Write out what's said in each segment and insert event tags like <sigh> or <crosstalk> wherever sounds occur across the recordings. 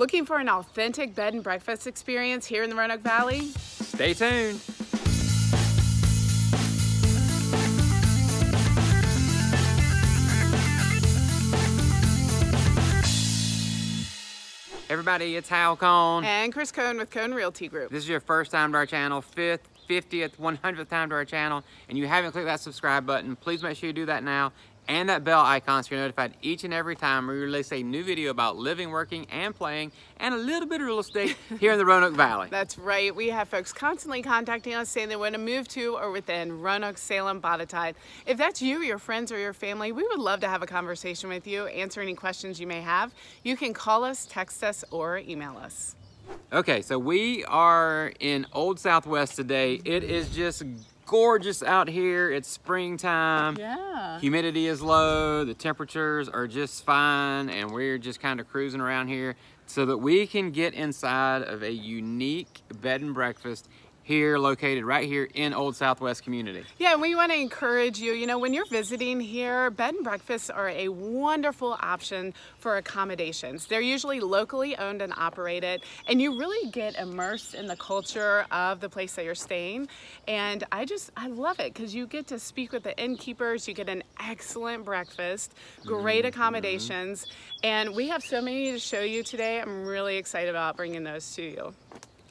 Looking for an authentic bed and breakfast experience here in the Roanoke Valley? Stay tuned. Everybody, it's Hal Cone. And Kris Cone with Cone Realty Group. This is your first time to our channel, fifth, 50th, 100th time to our channel, and you haven't clicked that subscribe button, please make sure you do that now and that bell icon so you're notified each and every time we release a new video about living, working, and playing, and a little bit of real estate <laughs> here in the Roanoke Valley. That's right. We have folks constantly contacting us saying they want to move to or within Roanoke, Salem, Botetourt. If that's you, your friends, or your family, we would love to have a conversation with you, answer any questions you may have. You can call us, text us, or email us. Okay, so we are in Old Southwest today. It is just gorgeous out here. It's springtime. Yeah. Humidity is low. The temperatures are just fine. And we're just kind of cruising around here so that we can get inside of a unique bed and breakfast here located right here in Old Southwest community. Yeah, and we want to encourage you, you know, when you're visiting here, bed and breakfasts are a wonderful option for accommodations. They're usually locally owned and operated, and you really get immersed in the culture of the place that you're staying. And I just, I love it because you get to speak with the innkeepers, you get an excellent breakfast, great mm-hmm. accommodations, and we have so many to show you today. I'm really excited about bringing those to you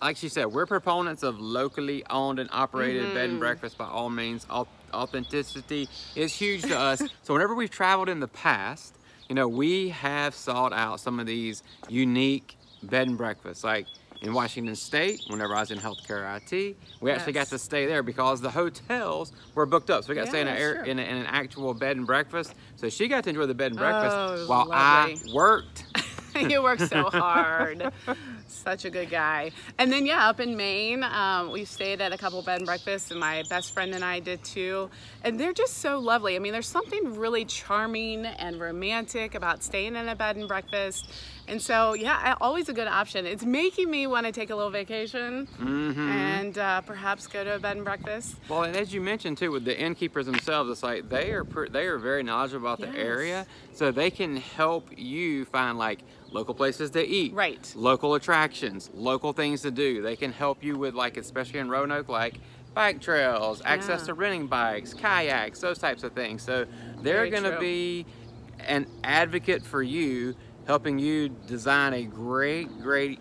like she said, we're proponents of locally owned and operated mm -hmm. bed and breakfast by all means. Authenticity is huge to us. <laughs> So whenever we've traveled in the past, you know, we have sought out some of these unique bed and breakfasts. Like in Washington State, whenever I was in healthcare IT, we actually got to stay there because the hotels were booked up. So we got yeah, to stay in, in, a, in, an actual bed and breakfast. So she got to enjoy the bed and breakfast oh, while lovely. I worked. <laughs> you work so hard. <laughs> Such a good guy. And then, yeah, up in Maine, um, we stayed at a couple bed and breakfasts, and my best friend and I did too. And they're just so lovely. I mean, there's something really charming and romantic about staying in a bed and breakfast. And so, yeah, always a good option. It's making me want to take a little vacation mm -hmm. and uh, perhaps go to a bed and breakfast. Well, and as you mentioned too, with the innkeepers themselves, it's like they are they are very knowledgeable about yes. the area, so they can help you find like local places to eat, right? Local attractions, local things to do. They can help you with like, especially in Roanoke, like bike trails, yeah. access to renting bikes, kayaks, those types of things. So they're going to be an advocate for you, helping you design a great, great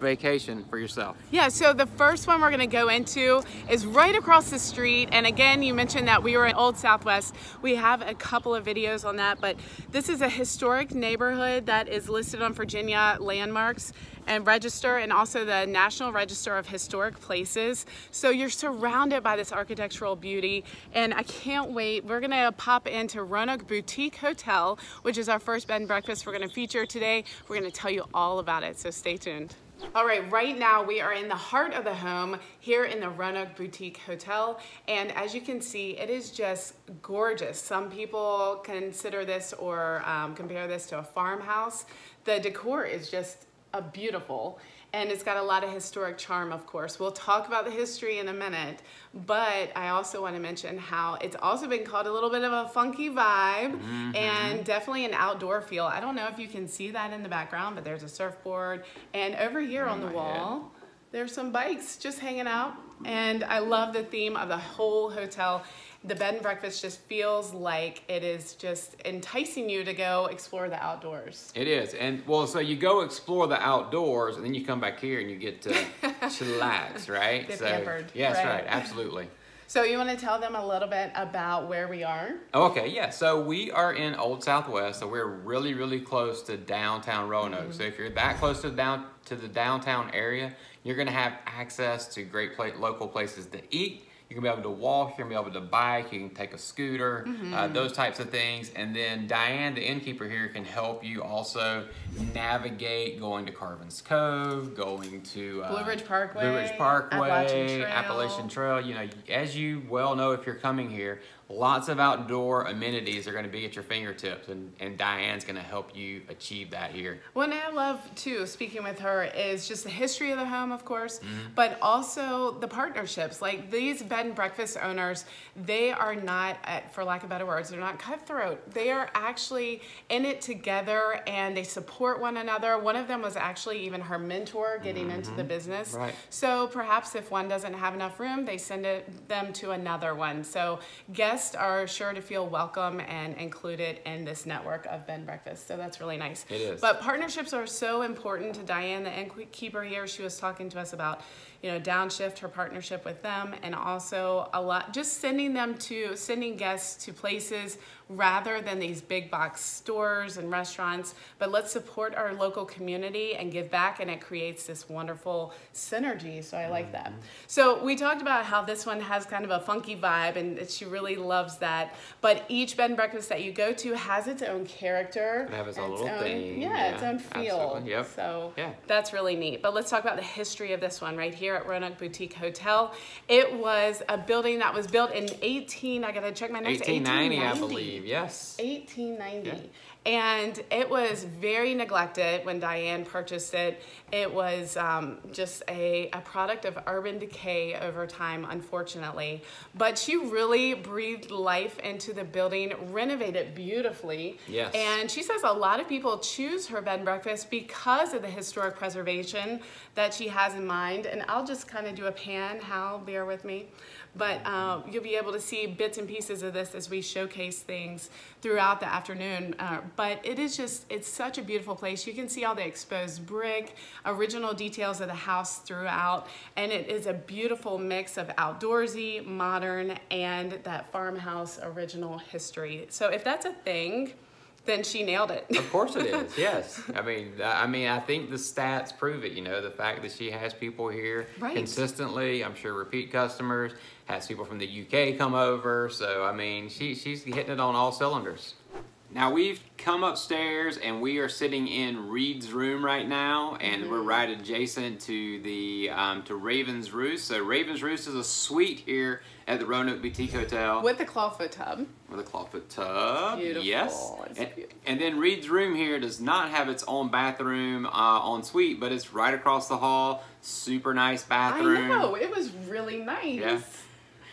vacation for yourself? Yeah, so the first one we're gonna go into is right across the street. And again, you mentioned that we were in Old Southwest. We have a couple of videos on that, but this is a historic neighborhood that is listed on Virginia landmarks and register and also the National Register of Historic Places. So you're surrounded by this architectural beauty and I can't wait. We're gonna pop into Roanoke Boutique Hotel, which is our first bed and breakfast we're gonna feature today. We're gonna tell you all about it, so stay tuned. All right, right now we are in the heart of the home here in the Roanoke Boutique Hotel. And as you can see, it is just gorgeous. Some people consider this or um, compare this to a farmhouse. The decor is just a beautiful and it's got a lot of historic charm of course we'll talk about the history in a minute but i also want to mention how it's also been called a little bit of a funky vibe mm -hmm. and definitely an outdoor feel i don't know if you can see that in the background but there's a surfboard and over here oh on the wall head. There's some bikes just hanging out and i love the theme of the whole hotel the bed and breakfast just feels like it is just enticing you to go explore the outdoors. It is. And well, so you go explore the outdoors and then you come back here and you get to <laughs> chillax, right? Get so, pampered. Yes, right. right. Absolutely. So you want to tell them a little bit about where we are? Okay, yeah. So we are in Old Southwest, so we're really, really close to downtown Roanoke. Mm -hmm. So if you're that close to down to the downtown area, you're going to have access to great local places to eat you can be able to walk, you can be able to bike, you can take a scooter, mm -hmm. uh, mm-hmm. those types of things. And then Diane, the innkeeper here, can help you also navigate going to Carvin's Cove, going to uh, Blue Ridge Parkway, Blue Ridge Parkway, Appalachian Trail. Appalachian Trail. You know, as you well know if you're coming here, lots of outdoor amenities are going to be at your fingertips and, and diane's going to help you achieve that here One I love too, speaking with her, is just the history of the home, of course, Mm-hmm. but also the partnerships. Like these bed and breakfast owners, they are not, uh, for lack of better words, they're not cutthroat. They are actually in it together and they support one another. One of them was actually even her mentor getting into the business. Mm-hmm. Right. So perhaps if one doesn't have enough room, they send it, them to another one. So guests are sure to feel welcome and included in this network of bed and breakfast. So that's really nice. It is. But partnerships are so important to Diane, the innkeeper here. She was talking to us about, you know, downshift, her partnership with them, and also a lot, just sending them to, sending guests to places rather than these big box stores and restaurants. But let's support our local community and give back, and it creates this wonderful synergy. So I like that. Mm-hmm. So we talked about how this one has kind of a funky vibe, and she really loves that. But each bed and breakfast that you go to has its own character. It has its own little theme, Yeah, its yeah, own feel. yep. So Yeah. that's really neat. But let's talk about the history of this one right here at Roanoke Boutique Hotel. It was a building that was built in 18, I gotta check my notes. 1890 i believe yes 1890. Yeah. And it was very neglected when Diane purchased it. It was um, just a, a product of urban decay over time, unfortunately. But she really breathed life into the building, renovated beautifully. Yes. And she says a lot of people choose her bed and breakfast because of the historic preservation that she has in mind. And I'll just kind of do a pan, Hal, bear with me. But uh, you'll be able to see bits and pieces of this as we showcase things throughout the afternoon. Uh, but it is just, it's such a beautiful place. You can see all the exposed brick, original details of the house throughout. And it is a beautiful mix of outdoorsy, modern, and that farmhouse original history. So if that's a thing, then she nailed it. Of course it is. <laughs> Yes. I mean, I mean, I think the stats prove it. You know, the fact that she has people here Right. consistently. I'm sure repeat customers has people from the UK come over. So I mean, she she's hitting it on all cylinders. Now we've come upstairs and we are sitting in Reed's room right now, and we're right adjacent to the um, to Raven's Roost. So Raven's Roost is a suite here at the Roanoke Boutique Hotel With the clawfoot tub. with a clawfoot tub. Beautiful. Yes. And, beautiful. and then Reed's room here does not have its own bathroom uh, en suite, but it's right across the hall. Super nice bathroom. I know, it was really nice. Yeah.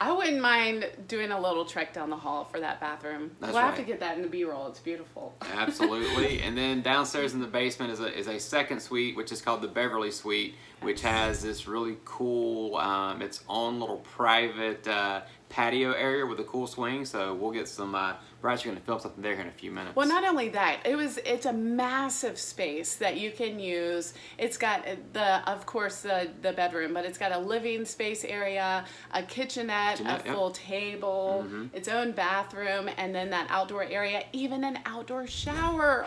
I wouldn't mind doing a little trek down the hall for that bathroom. That's we'll have to get that in the B-roll. It's beautiful. Absolutely. <laughs> and then downstairs in the basement is a, is a second suite, which is called the Beverly Suite, which has this really cool, um, its own little private uh, patio area with a cool swing. So we'll get some, uh, we're actually going to film something there here in a few minutes. Well, not only that, it was it's a massive space that you can use. It's got the, of course, the the bedroom, but it's got a living space area, a kitchenette, a yep. full table, its own bathroom, and then that outdoor area, even an outdoor shower.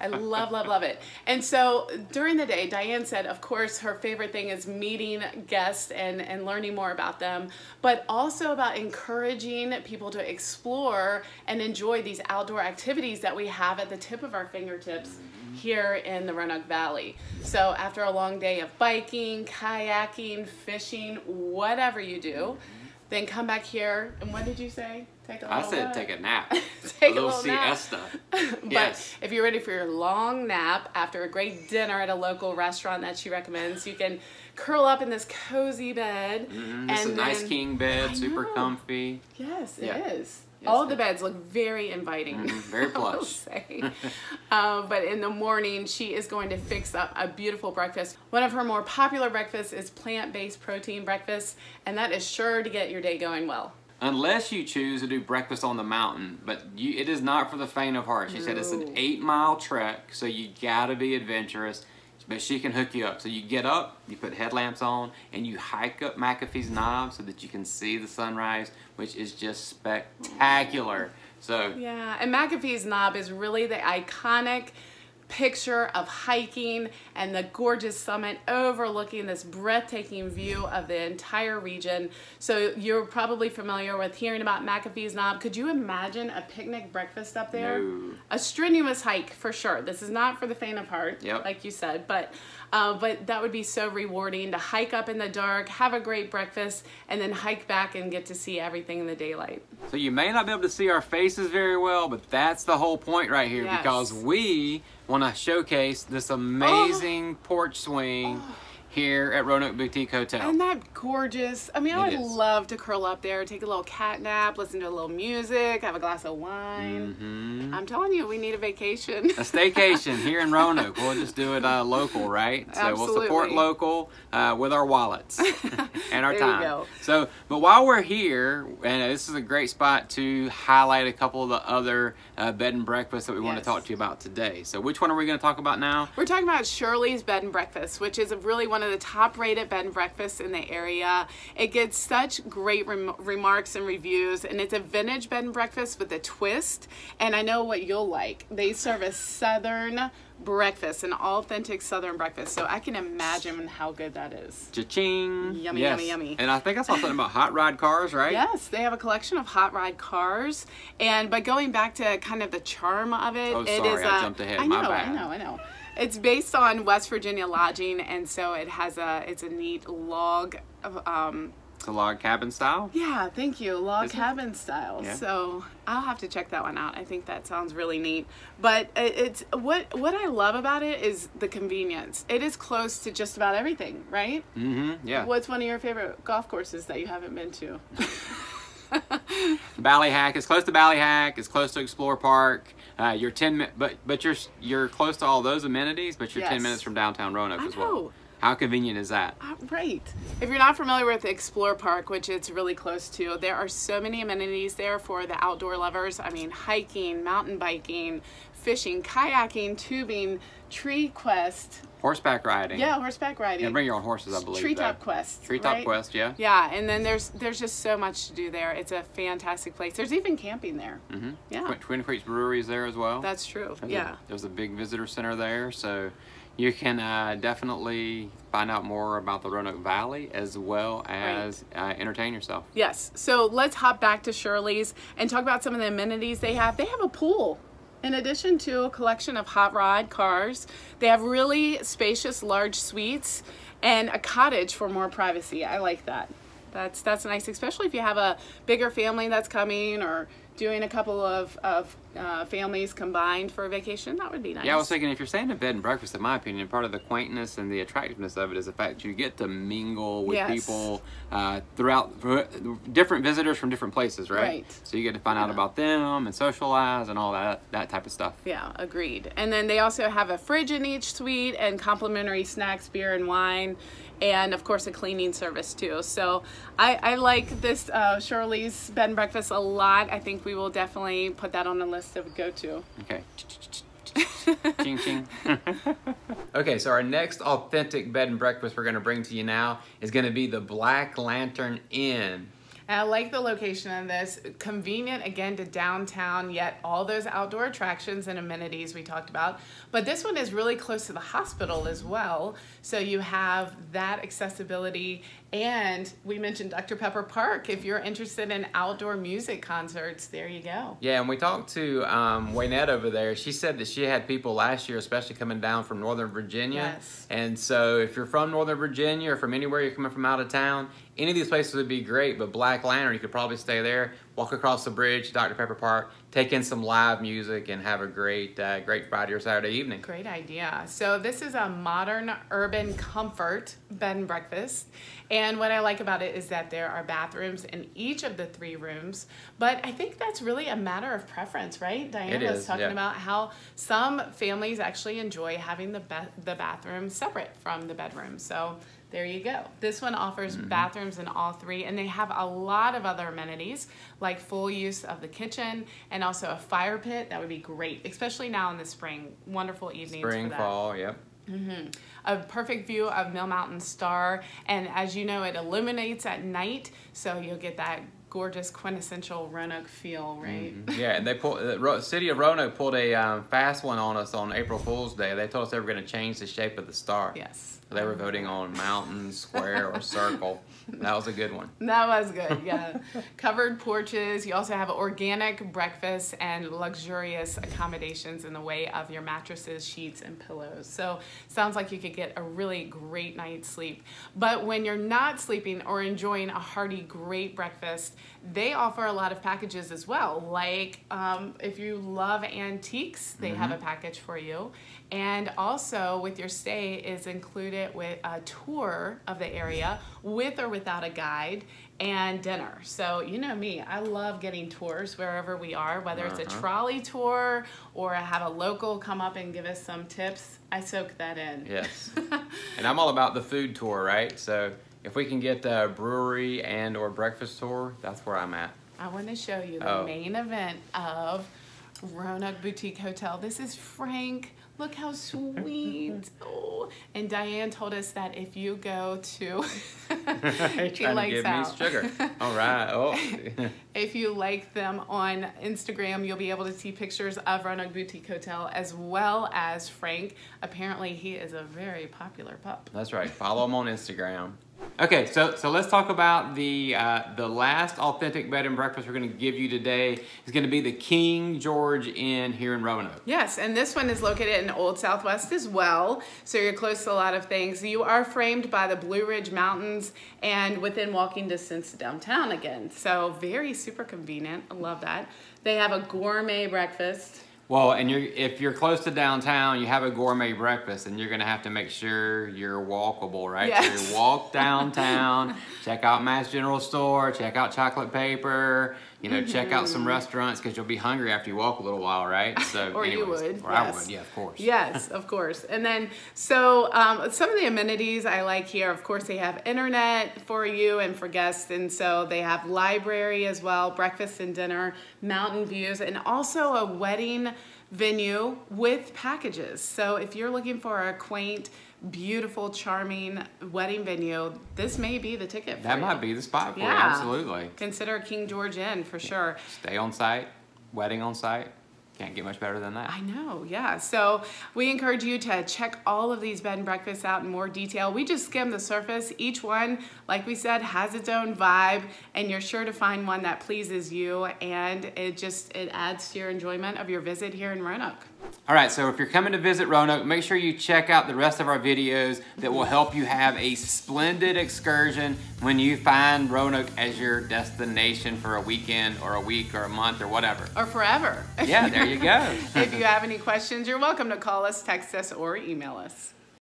I love, love, love it. And so during the day, Diane said, of course, her favorite thing is meeting guests and, and learning more about them, but also about encouraging people to explore and enjoy these outdoor activities that we have at the tip of our fingertips here in the Roanoke Valley. So after a long day of biking, kayaking, fishing, whatever you do, then come back here. And what did you say? Take a I little said what? take a nap. <laughs> Take a a little little siesta. <laughs> But yes. if you're ready for your long nap after a great dinner at a local restaurant that she recommends, you can curl up in this cozy bed. Mhm, This is a nice king bed, super comfy. Yes, it is. Yeah. Yes, All the beds look very inviting. Mhm, <laughs> very plush. say. Uh, but in the morning, she is going to fix up a beautiful breakfast. One of her more popular breakfasts is plant-based protein breakfast, and that is sure to get your day going well. Unless you choose to do breakfast on the mountain, but you, it is not for the faint of heart. She said it's an eight mile trek, so you gotta be adventurous. But she can hook you up. So you get up, you put headlamps on, and you hike up McAfee's Knob so that you can see the sunrise, which is just spectacular. So Yeah, and McAfee's Knob is really the iconic picture of hiking and the gorgeous summit overlooking this breathtaking view of the entire region. So you're probably familiar with hearing about McAfee's Knob. Could you imagine a picnic breakfast up there? No. A strenuous hike for sure. This is not for the faint of heart, Yep. like you said, but uh, but that would be so rewarding to hike up in the dark, have a great breakfast, and then hike back and get to see everything in the daylight. So you may not be able to see our faces very well, but that's the whole point right here Yes. because we want to showcase this amazing porch swing here at Roanoke Boutique Hotel. Isn't that gorgeous? I mean, I would is. love to curl up there, take a little cat nap, listen to a little music, have a glass of wine. Mhm. I'm telling you, we need a vacation. A staycation <laughs> here in Roanoke. We'll just do it uh, local, right? So we'll support local uh, with our wallets <laughs> and our There you time. go. So, but while we're here, and this is a great spot to highlight a couple of the other uh, bed and breakfasts that we want to talk to you about today. So, which one are we going to talk about now? We're talking about Shirley's Bed and Breakfast, which is a really one of the top rated bed and breakfasts in the area. It gets such great rem- remarks and reviews, and it's a vintage bed and breakfast with a twist. And I know what you'll like. They serve a southern breakfast, an authentic southern breakfast. So I can imagine how good that is. Cha-ching. Yummy, yes. yummy, yummy. And I think I saw something about hot rod cars, right? Yes, they have a collection of hot rod cars, and by going back to kind of the charm of it, Oh, it sorry, is. I uh, jumped ahead. I My know, bad. I know, I know. It's based on West Virginia lodging, and so it has a. It's a neat log. Of, um, It's a log cabin style. yeah, thank you, log Is it? cabin style. Yeah. So I'll have to check that one out. I think that sounds really neat. But it's what what I love about it is the convenience. It is close to just about everything, right? Mm-hmm. Yeah. What's one of your favorite golf courses that you haven't been to? <laughs> Ballyhack. It's close to Ballyhack. It's close to Explore Park. Uh, you're ten, mi- but but you're you're close to all those amenities, but you're ten minutes from downtown Roanoke I as well. How convenient is that? Uh, Right. If you're not familiar with Explore Park, which it's really close to, there are so many amenities there for the outdoor lovers. I mean, hiking, mountain biking, fishing, kayaking, tubing, tree quest. Horseback riding. Yeah, horseback riding. Yeah, bring your own horses, I believe. Treetop quest. Treetop right? Quest, yeah. Yeah, and then there's there's just so much to do there. It's a fantastic place. There's even camping there. Mm-hmm. Yeah. Twin, Twin Creeks Brewery is there as well. That's true. There's yeah. A, there's a big visitor center there, so you can uh, definitely find out more about the Roanoke Valley as well as uh, entertain yourself. Yes. So let's hop back to Shirley's and talk about some of the amenities they have. They have a pool. In addition to a collection of hot rod cars, they have really spacious large suites and a cottage for more privacy. I like that. That's that's nice, especially if you have a bigger family that's coming or doing a couple of, of uh, families combined for a vacation. That would be nice. Yeah, I was thinking if you're staying in bed and breakfast, in my opinion, part of the quaintness and the attractiveness of it is the fact you get to mingle with Yes. people uh, throughout different visitors from different places, right? Right. So you get to find out about them and socialize and all that that type of stuff. Yeah, agreed. And then they also have a fridge in each suite and complimentary snacks, beer, and wine, and of course a cleaning service too. So I, I like this uh, Shirley's bed and breakfast a lot. I think we will definitely put that on the list of go to. Okay. <laughs> ching ching. okay, so our next authentic bed and breakfast we're going to bring to you now is going to be the Black Lantern Inn. And I like the location of this. Convenient again to downtown, yet all those outdoor attractions and amenities we talked about. But this one is really close to the hospital as well. So you have that accessibility. And we mentioned Dr. Pepper Park. If you're interested in outdoor music concerts, there you go. Yeah, and we talked to um, Waynette over there. She said that she had people last year, especially coming down from Northern Virginia. Yes. And so if you're from Northern Virginia or from anywhere you're coming from out of town, any of these places would be great. But Black Lantern, you could probably stay there, walk across the bridge, to Dr. Pepper Park, take in some live music, and have a great, uh, great Friday or Saturday evening. Great idea. So this is a modern urban comfort bed and breakfast. And what I like about it is that there are bathrooms in each of the three rooms. But I think that's really a matter of preference, right? Diana was talking yeah. about how some families actually enjoy having the the bathroom separate from the bedroom. So there you go. This one offers Mm-hmm. bathrooms in all three, and they have a lot of other amenities like full use of the kitchen and also a fire pit. That would be great, especially now in the spring. Wonderful evenings Spring, for that. fall, yep. A perfect view of Mill Mountain Star, and as you know, it illuminates at night, so you'll get that gorgeous quintessential Roanoke feel, right? Mm-hmm. Yeah, and they pulled the Ro- city of Roanoke pulled a um, fast one on us on April Fool's Day. They told us they were going to change the shape of the star. Yes. They were voting on mountain, square, or circle. That was a good one. That was good, yeah. Covered porches. You also have organic breakfast and luxurious accommodations in the way of your mattresses, sheets, and pillows. So sounds like you could get a really great night's sleep. But when you're not sleeping or enjoying a hearty, great breakfast, they offer a lot of packages as well. Like um, if you love antiques, they have a package for you. And also with your stay is included with a tour of the area with or without a guide and dinner. So you know me, I love getting tours wherever we are, whether it's a Uh-huh. trolley tour or I have a local come up and give us some tips. I soak that in. Yes. <laughs> and I'm all about the food tour, right? So if we can get the brewery and or breakfast tour, that's where I'm at. I want to show you the Oh. main event of Roanoke Boutique Hotel. This is Frank. Look how sweet. <laughs> oh, and Diane told us that if you go to, <laughs> he likes give out. me sugar. All right. Oh. <laughs> If you like them on Instagram, you'll be able to see pictures of Roanoke Boutique Hotel as well as Frank. Apparently, he is a very popular pup. That's right. Follow him on Instagram. Okay, so so let's talk about the uh, the last authentic bed and breakfast we're going to give you today is going to be the King George Inn here in Roanoke. Yes, and this one is located in Old Southwest as well, so you're close to a lot of things. You are framed by the Blue Ridge Mountains and within walking distance to downtown again. So very super convenient. I love that. They have a gourmet breakfast. Well, and you're if you're close to downtown, you have a gourmet breakfast, and you're going to have to make sure you're walkable, right? Yes. So you walk downtown, <laughs> check out Mast General Store, check out Chocolate Paper, you know, check out some restaurants because you'll be hungry after you walk a little while, right? So Mm-hmm. <laughs> Or you would, or I would, yeah, of course. Yes, of course. And then, so um, some of the amenities I like here, of course, they have internet for you and for guests. And so they have library as well, breakfast and dinner, mountain views, and also a wedding venue with packages. So if you're looking for a quaint, beautiful, charming wedding venue, this may be the ticket for That you. might be the spot for you, Yeah. absolutely. Consider King George Inn for sure. Stay on site, wedding on site. Can't get much better than that. I know, yeah. So we encourage you to check all of these bed and breakfasts out in more detail. We just skimmed the surface. Each one, like we said, has its own vibe, and you're sure to find one that pleases you, and it just it adds to your enjoyment of your visit here in Roanoke. All right, so if you're coming to visit Roanoke, make sure you check out the rest of our videos that will help you have a splendid excursion when you find Roanoke as your destination for a weekend or a week or a month or whatever. Or forever. Yeah, there you go. <laughs> if you have any questions, you're welcome to call us, text us, or email us.